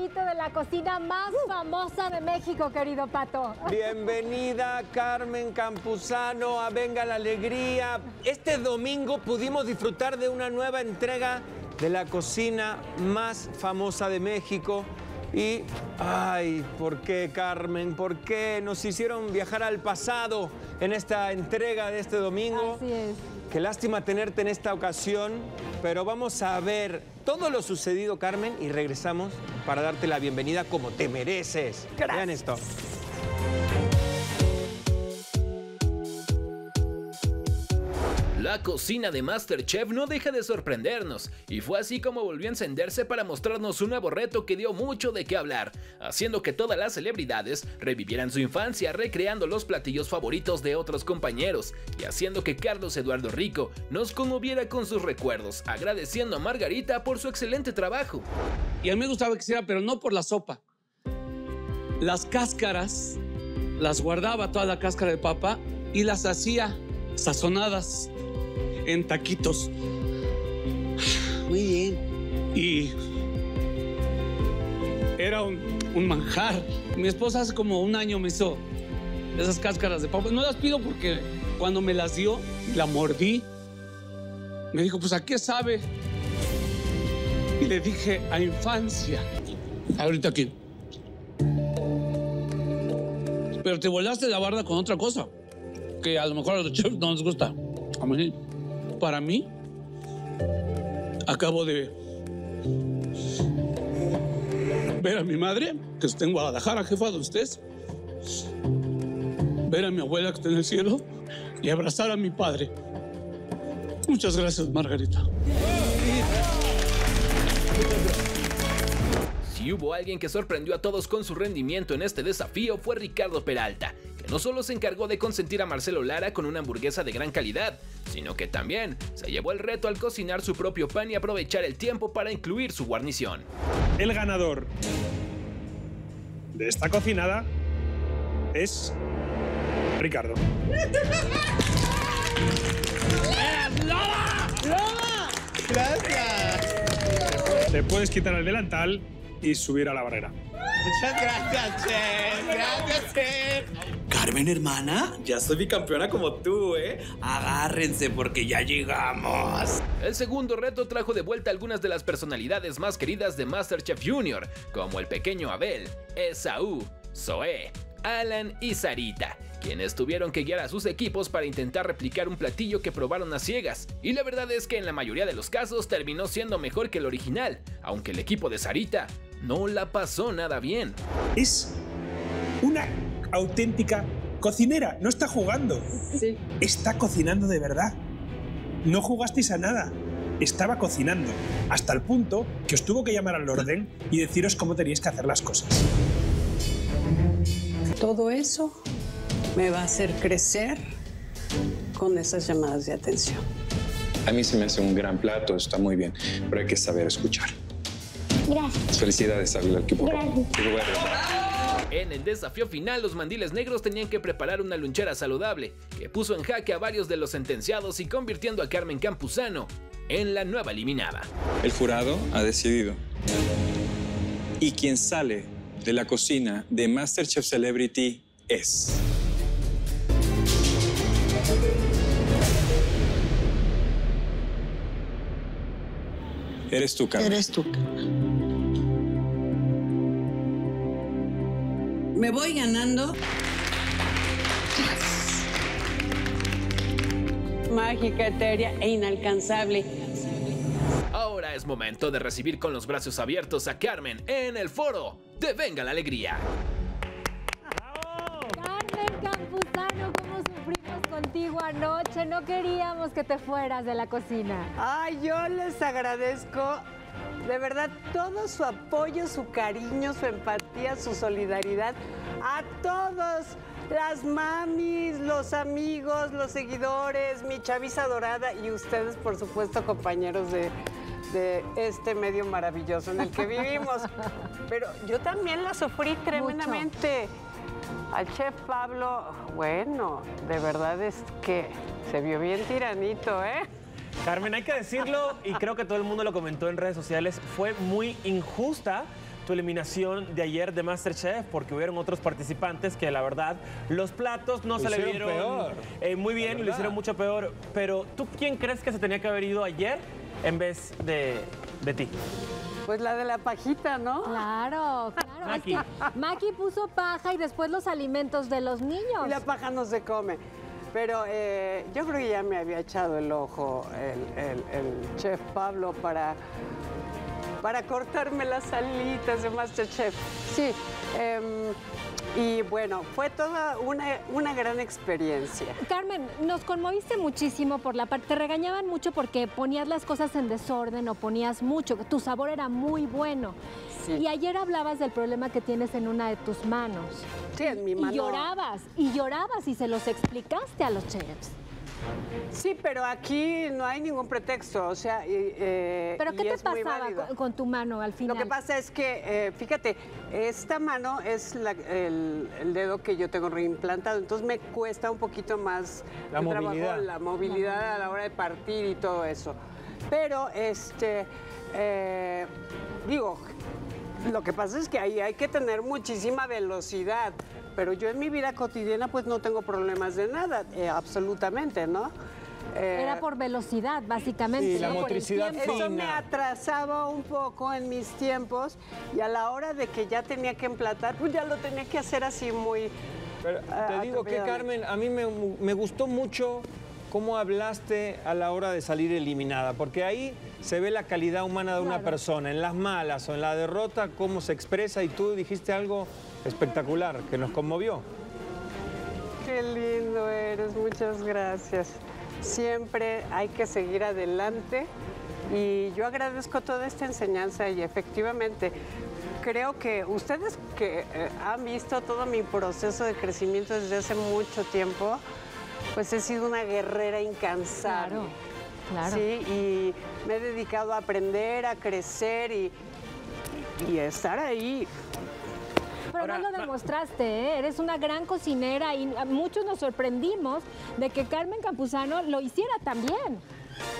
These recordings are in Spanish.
favorito de la cocina más famosa de México, querido Pato. Bienvenida Carmen Campuzano a Venga la Alegría. Este domingo pudimos disfrutar de una nueva entrega de la cocina más famosa de México. Y, ay, ¿por qué Carmen? ¿Por qué nos hicieron viajar al pasado en esta entrega de este domingo? Así es. Qué lástima tenerte en esta ocasión, pero vamos a ver todo lo sucedido, Carmen, y regresamos para darte la bienvenida como te mereces. Vean esto. La cocina de Masterchef no deja de sorprendernos, y fue así como volvió a encenderse para mostrarnos un nuevo reto que dio mucho de qué hablar, haciendo que todas las celebridades revivieran su infancia recreando los platillos favoritos de otros compañeros, y haciendo que Carlos Eduardo Rico nos conmoviera con sus recuerdos, agradeciendo a Margarita por su excelente trabajo. Y a mí me gustaba que hiciera, pero no por la sopa. Las cáscaras, las guardaba toda la cáscara de papa y las hacía sazonadas en taquitos. Muy bien. Y era un, un manjar. Mi esposa hace como un año me hizo esas cáscaras de papa. No las pido porque cuando me las dio, la mordí. Me dijo, pues, ¿a qué sabe? Y le dije, a infancia. Ahorita aquí. Pero te volaste la barda con otra cosa. Que a lo mejor a los chefs no les gusta. A mí, para mí, acabo de ver a mi madre, que está en Guadalajara, jefa de ustedes. Ver a mi abuela que está en el cielo y abrazar a mi padre. Muchas gracias, Margarita. Si hubo alguien que sorprendió a todos con su rendimiento en este desafío fue Ricardo Peralta, no solo se encargó de consentir a Marcelo Lara con una hamburguesa de gran calidad, sino que también se llevó el reto al cocinar su propio pan y aprovechar el tiempo para incluir su guarnición. El ganador de esta cocinada es Ricardo. Gracias. Te puedes quitar el delantal y subir a la barrera. Muchas gracias, chef. Gracias, chef. Carmen, hermana, ya soy bicampeona como tú, ¿eh? Agárrense porque ya llegamos. El segundo reto trajo de vuelta algunas de las personalidades más queridas de MasterChef Junior, como el pequeño Abel, Esaú, Zoé, Alan y Sarita, quienes tuvieron que guiar a sus equipos para intentar replicar un platillo que probaron a ciegas. Y la verdad es que en la mayoría de los casos terminó siendo mejor que el original, aunque el equipo de Sarita no la pasó nada bien. Es una auténtica cocinera. No está jugando. Sí. Está cocinando de verdad. No jugasteis a nada. Estaba cocinando. Hasta el punto que os tuvo que llamar al orden y deciros cómo teníais que hacer las cosas. Todo eso me va a hacer crecer con esas llamadas de atención. A mí se me hace un gran plato, está muy bien, pero hay que saber escuchar. Gracias. Felicidades al equipo. Gracias. En el desafío final, los mandiles negros tenían que preparar una lunchera saludable, que puso en jaque a varios de los sentenciados y convirtiendo a Carmen Campuzano en la nueva eliminada. El jurado ha decidido. Y quien sale de la cocina de MasterChef Celebrity es... Eres tú, Carmen. Eres tú. Me voy ganando. Mágica, etérea e inalcanzable. Ahora es momento de recibir con los brazos abiertos a Carmen en el foro de Venga la Alegría. Carmen Campuzano, ¿cómo sufrimos contigo anoche? No queríamos que te fueras de la cocina. Ay, yo les agradezco de verdad todo su apoyo, su cariño, su empatía, su solidaridad a todos. Las mamis, los amigos, los seguidores, mi chaviza dorada y ustedes, por supuesto, compañeros de, de este medio maravilloso en el que vivimos. Pero yo también la sufrí tremendamente. Al chef Pablo, bueno, de verdad es que se vio bien tiranito, ¿eh? Carmen, hay que decirlo, y creo que todo el mundo lo comentó en redes sociales, fue muy injusta tu eliminación de ayer de Masterchef, porque hubieron otros participantes que la verdad los platos no Lo se le vieron peor, eh, muy bien y lo hicieron mucho peor. Pero ¿tú quién crees que se tenía que haber ido ayer en vez de, de ti? Pues la de la pajita, ¿no? Claro, claro. Maki. Es que Maki puso paja y después los alimentos de los niños. Y la paja no se come. Pero eh, yo creo que ya me había echado el ojo el, chef Pablo para, para cortarme las alitas de Masterchef. Sí. em, y bueno, fue toda una, una gran experiencia. Carmen, nos conmoviste muchísimo por la parte, te regañaban mucho porque ponías las cosas en desorden o ponías mucho, tu sabor era muy bueno. Sí. Y ayer hablabas del problema que tienes en una de tus manos. Sí, en mi mano. Y llorabas, y llorabas y se los explicaste a los chefs. Sí, pero aquí no hay ningún pretexto, o sea... y, eh, ¿Pero y qué te es pasaba con, con tu mano al final? Lo que pasa es que, eh, fíjate, esta mano es la- el, el dedo que yo tengo reimplantado, entonces me cuesta un poquito más La el trabajo, movilidad. la movilidad a la hora de partir y todo eso. Pero, este, eh, digo, lo que pasa es que ahí hay que tener muchísima velocidad, pero yo en mi vida cotidiana pues no tengo problemas de nada, eh, absolutamente, ¿no? Eh, Era por velocidad, básicamente. Sí, la ¿no? Por el motricidad eso me atrasaba un poco en mis tiempos y a la hora de que ya tenía que emplatar, pues ya lo tenía que hacer así muy... Pero Ah, te digo que. Carmen, a mí me, me gustó mucho cómo hablaste a la hora de salir eliminada, porque ahí se ve la calidad humana de una Claro. persona, en las malas o en la derrota, cómo se expresa y tú dijiste algo espectacular que nos conmovió. Qué lindo eres, muchas gracias. Siempre hay que seguir adelante y yo agradezco toda esta enseñanza y efectivamente creo que ustedes que eh, han visto todo mi proceso de crecimiento desde hace mucho tiempo, pues he sido una guerrera incansable. Claro, claro. Sí, y me he dedicado a aprender, a crecer y, y a estar ahí. Pero Ahora, no lo demostraste, ¿eh? eres una gran cocinera y muchos nos sorprendimos de que Carmen Campuzano lo hiciera también.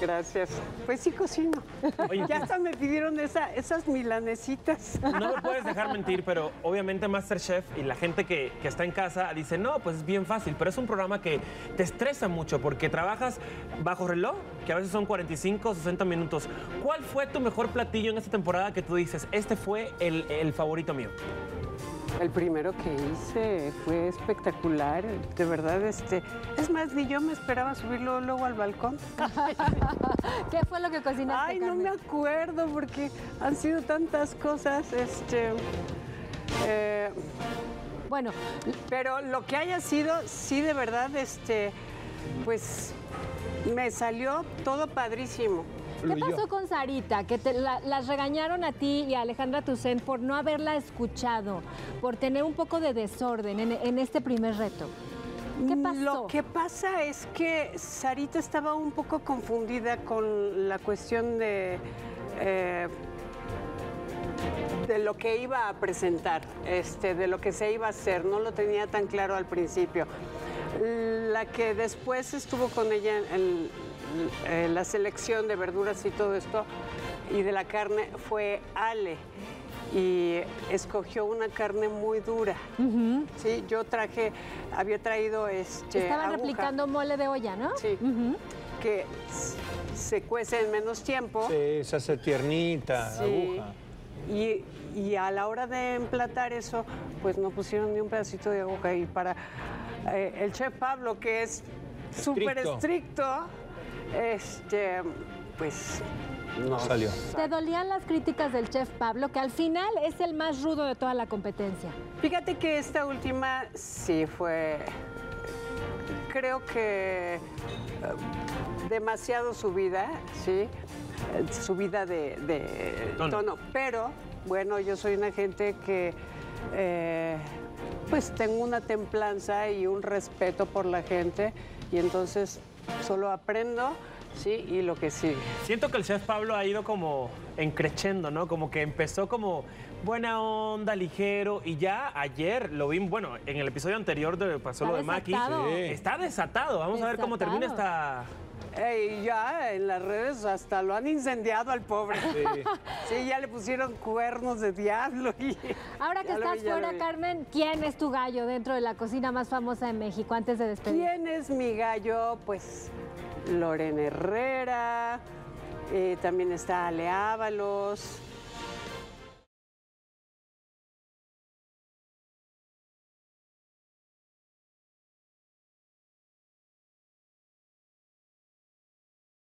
Gracias. Pues sí cocino. Oye. ya hasta me pidieron esa- esas milanesitas. No me puedes dejar mentir, pero obviamente Masterchef y la gente que, que está en casa dice, no, pues es bien fácil, pero es un programa que te estresa mucho porque trabajas bajo reloj, que a veces son 45 o 60 minutos. ¿Cuál fue tu mejor platillo en esta temporada que tú dices, este fue el, el favorito mío? El primero que hice fue espectacular, de verdad, este, es más, ni yo me esperaba subirlo luego al balcón. ¿Qué fue lo que cocinaste, Ay, no me acuerdo porque han sido tantas cosas, este, eh, Bueno, pero lo que haya sido, sí, de verdad, este, pues, me salió todo padrísimo. ¿Qué pasó con Sarita? Que te la- las regañaron a ti y a Alejandra Tucen por no haberla escuchado, por tener un poco de desorden en, en este primer reto. ¿Qué pasó? Lo que pasa es que Sarita estaba un poco confundida con la cuestión de, eh, de lo que iba a presentar, este, de lo que se iba a hacer. No lo tenía tan claro al principio. La que después estuvo con ella en, en la selección de verduras y todo esto y de la carne fue Ale y escogió una carne muy dura. Sí, yo traje, había traído este. Estaban aguja, replicando mole de olla, ¿no? Sí. Que se cuece en menos tiempo. Sí, se hace tiernita, Sí. aguja. Y, y a la hora de emplatar eso, pues no pusieron ni un pedacito de aguja. Y para eh, el chef Pablo, que es súper Estricto. Este, pues no Salió. ¿Te dolían las críticas del chef Pablo, que al final es el más rudo de toda la competencia? Fíjate que esta última sí fue, creo que eh, demasiado subida, sí, subida de, de Tono. tono. Pero bueno, yo soy una gente que eh, pues tengo una templanza y un respeto por la gente y entonces solo aprendo, sí, y lo que sigue. Siento que el chef Pablo ha ido como encrechendo, ¿no? Como que empezó como buena onda, ligero, y ya ayer lo vi, bueno, en el episodio anterior de pasó lo de Maki. Sí. Está desatado. Vamos a ver cómo termina esta, y ya en las redes hasta lo han incendiado al pobre. Sí, ya le pusieron cuernos de diablo. Y... Ahora que estás vi, fuera. Carmen, ¿quién es tu gallo dentro de la cocina más famosa de México antes de despedir? ¿Quién es mi gallo? Pues Lorena Herrera, eh, también está Ale Ábalos,